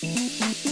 Música